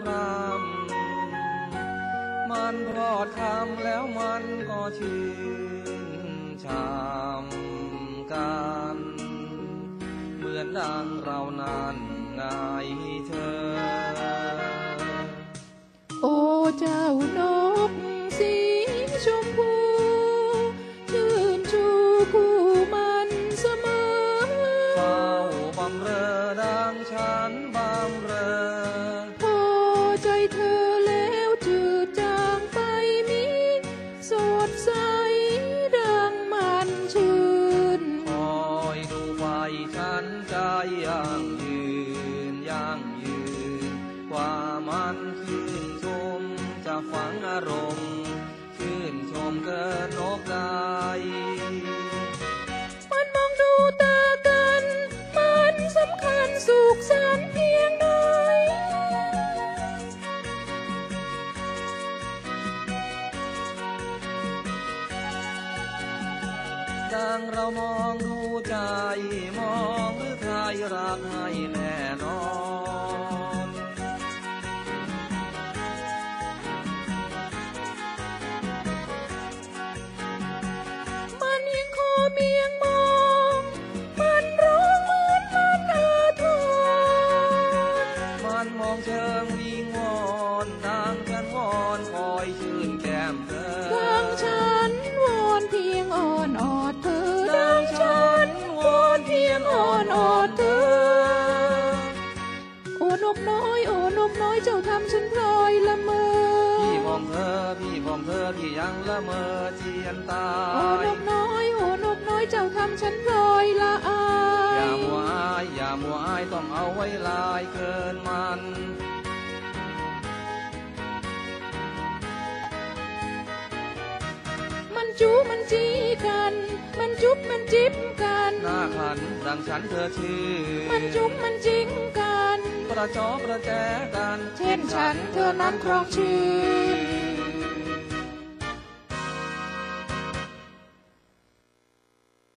พรำมันพรอดคำแล้วมันก็ชื่นชามกันเหมือนดังเรานั้นไงเธอ โอ้เจ้านกสีชมพูชื่นชูคู่มันเสมอเฝ้าบำเรอดังฉันบำเรอ ฉันใจยังยืนยังยืนกว่ามันชื่นชมจะฝังอารมณ์ชื่นชมเกินนกได้ ดังเรามองดูใจ มองหรือใครรักให้แน่นอนมันยังคอเมียงมองมันร้องเหมือนมันอาทรมันมองเชิงวิงวอนดังฉันวอนคอยชื่นแก้มเธอดังฉันวอนเพียงอ่อนอ่อด อ่อนออดเธอโอ้นกน้อยโอ้นกน้อยเจ้าทำฉันพลอยละเมอพี่มองเธอพี่มองเธอพี่ยังละเมอเจียนตาโอ้นยกน้อยโอ้นกน้อยเจ้าทำฉันพลอยละอาอย่ายมัวอายอย่ามัวอายต้องเอาไว้ลายเกินมันมันจูมันจีกันมัน จุ๊บมันจิ๊บกัน หน้าขันดังฉันเธอชื่อมันจุ๊บมันจิ้งกัน ประจอบประแจกัน เช่นฉันเธอนั้นครองชื่น